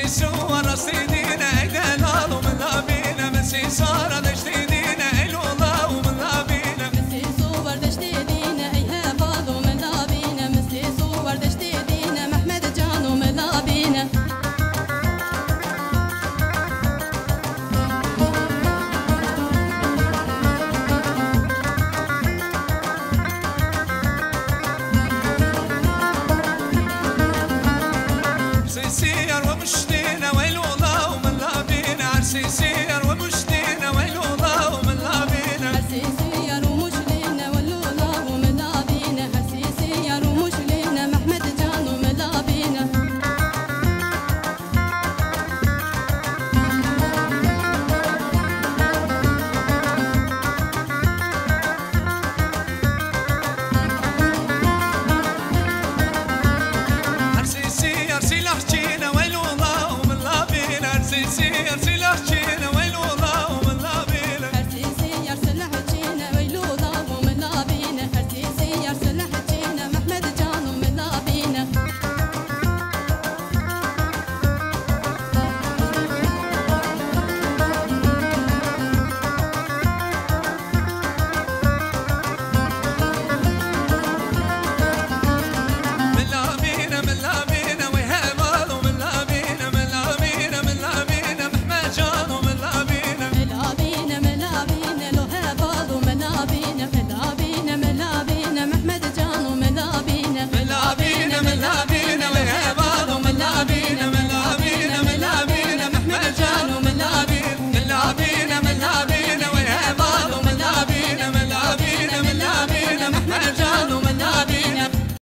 so. cheers, she loves cheers.